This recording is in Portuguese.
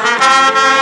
Música